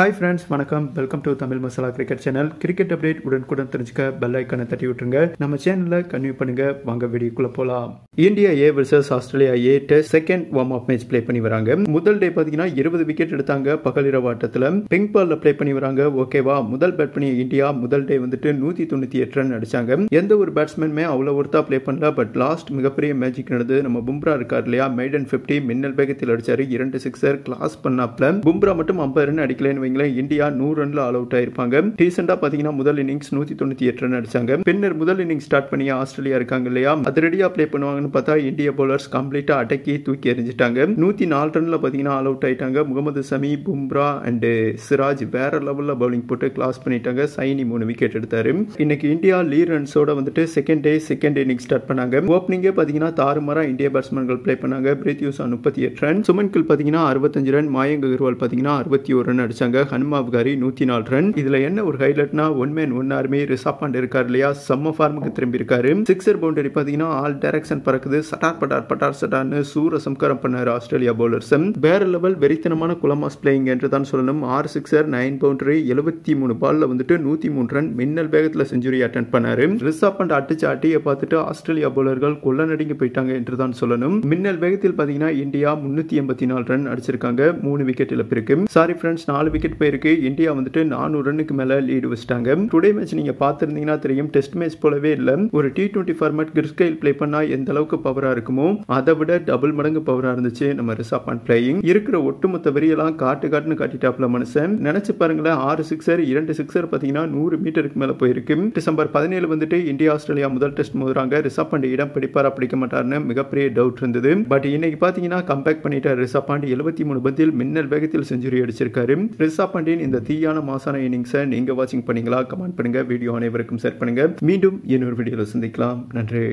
Hi friends வணக்கம். Welcome to Tamil Masala cricket channel cricket update உடனுக்குடன் தெரிஞ்சுக்க bell ஐக்கனை தட்டி விட்டுருங்க. நம்ம சேனலில் கன்வியூ பண்ணுங்க. வாங்க வீடியோக்குள்ள போலாம். India A versus Australia A test second warm up match play பண்ணி வராங்க. முதல் டே பார்த்தீங்கன்னா இருபது விக்கெட் எடுத்தாங்க பகலிரவு ஆட்டத்தில். பிங்க் பால்ல ப்ளே பண்ணி வராங்க. ஓகேவா முதல் பேட் பண்ணி இந்தியா முதல் டே வந்துட்டு நூத்தி தொண்ணூத்தி எட்டு ரன் அடிச்சாங்க. எந்த ஒரு பேட்ஸ்மேனுமே அவ்வளோ ஒருத்தா ப்ளே பண்ணல. பட் லாஸ்ட் மிகப்பெரிய மேஜிக் நடந்தது. நம்ம பும்ரா இருக்கார் இல்லையா? மெய்டன் பிப்டி மின்னல் வேகத்தில் அடிச்சாரு. இரண்டு சிக்ஸர் கிளாஸ் பண்ணாப்ல. பும்ரா மட்டும் ஐம்பது ரன் அடிக்கலன்னு பார்த்தீங்களா இந்தியா நூறு ரன்ல ஆல் அவுட் ஆயிருப்பாங்க. ரீசெண்டா பாத்தீங்கன்னா முதல் இன்னிங்ஸ் நூத்தி தொண்ணூத்தி எட்டு ரன் அடிச்சாங்க. பின்னர் முதல் இன்னிங்ஸ் ஸ்டார்ட் பண்ணி ஆஸ்திரேலியா இருக்காங்க இல்லையா? அது ரெடியா ப்ளே பண்ணுவாங்கன்னு பார்த்தா இந்திய பவுலர்ஸ் கம்ப்ளீட்டா அடக்கி தூக்கி எறிஞ்சிட்டாங்க. நூத்தி நாலு ரன்ல பாத்தீங்கன்னா ஆல் அவுட் ஆயிட்டாங்க. முகமது சமி பும்ரா அண்ட் சிராஜ் வேற லெவல்ல பவுலிங் போட்டு கிளாஸ் பண்ணிட்டாங்க. சைனி மூணு விக்கெட் எடுத்தாரு. இன்னைக்கு இந்தியா லீ ரன்ஸோட வந்துட்டு second day second inning start பண்ணாங்க. ஓப்பனிங்கே பாத்தீங்கன்னா தாறுமாறா இந்திய பேட்ஸ்மேன்கள் ப்ளே பண்ணாங்க. பிரித்யூசா முப்பத்தி எட்டு ரன் சுமன் கில் பாத்தீங்கன்னா அறுபத்தஞ்சு ரன் மாயங்க் அகர்வால் பாத்தீங்கன்னா அறுபத்தி ஒரு ரன் அடிச்சாங்க. ஹனுமா ஹனுமாவுகாரி நூத்தி நாலு ரன் இதுல என்ன ஒரு ஹைலைட்னா one man one army Rishabh Pant இருக்கார் இல்லையா? செம்ம ஃபார்முக்கு திரும்பி இருக்காரு சிக்ஸர் பவுண்டரி பாத்தீங்கன்னா ஆல் டைரக்ஷன் பறக்குது. சட்டார் பட்டார் பட்டார் சட்டார்னு சூர சம்காரம் பண்ணார் ஆஸ்திரேலியா பவுலர்ஸ் வேற லெவல் வெறித்தனமான குலமாஸ் பிளேயிங் என்று தான் சொல்லணும். ஆறு சிக்ஸர் நைன் பவுண்டரி எழுபத்தி மூணு பால்ல வந்துட்டு நூத்தி மூணு ரன் மின்னல் வேகத்துல செஞ்சுரி அட்டன் பண்ணாரு. ரிஷப் பாண்ட் அடிச்ச அட்டியை பார்த்துட்டு ஆஸ்திரேலியா பவுலர்கள் கொள்ள நடுங்கி போயிட்டாங்க என்று தான் சொல்லணும். மின்னல் வேகத்தில் பாத்தீங்கன்னா இந்தியா முன்னூத்தி எண்பத்தி நாலு ரன் அடிச்சிருக்காங்க. மூணு விக்கெட் இழப்பிருக்கு. சாரி ஃப்ரெண்ட்ஸ் நாலு விக்கெட் போயிருக்கு. இந்தியா வந்துட்டு நானூறு ரன்னுக்கு மேல லீடு வச்சிட்டாங்க. டுடே மேட்ச் நீங்க பார்த்திருந்தீங்கன்னா தெரியும். டெஸ்ட் மேட்ச் போலவே இல்ல. ஒரு டி டுவெண்ட்டி ஃபார்மேட் கிரிஸ்கைல் பிளே பண்ணா எந்த அளவுக்கு பவரா இருக்குமோ அதை விட டபுள் மடங்கு பவரா இருந்துச்சு நம்ம ரிசப் பாண்ட் பிளேயிங் இருக்கிற ஒட்டுமொத்த வரியெல்லாம் காட்டு காட்டுன்னு காட்டிட்டாப்ல மனுஷன். நினைச்சு பாருங்களேன் ஆறு சிக்ஸர் இரண்டு சிக்ஸர் பாத்தீங்கன்னா நூறு மீட்டருக்கு மேல போயிருக்கு. டிசம்பர் பதினேழு வந்துட்டு இந்தியா ஆஸ்திரேலியா முதல் டெஸ்ட் மோதுறாங்க. ரிஷப் பாண்ட் இடம் பிடிப்பாரா பிடிக்க மாட்டாருன்னு மிகப்பெரிய டவுட் இருந்தது. பட் இன்னைக்கு பாத்தீங்கன்னா கம்பேக் பண்ணிட்டார் ரிஷப் பாண்ட் எழுபத்தி மூணு பந்தில் மின்னல் வேகத்தில் செஞ்சுரி அடிச்சிருக்காரு. ரிஷப் பாண்டியன் இந்த தீயான மாசான இன்னிங்ஸை நீங்க வாட்சிங் பண்ணீங்களா? கமெண்ட் பண்ணுங்க. வீடியோ அனைவருக்கும் ஷேர் பண்ணுங்க. மீண்டும் இன்னொரு வீடியோவில் சந்திக்கலாம். நன்றி.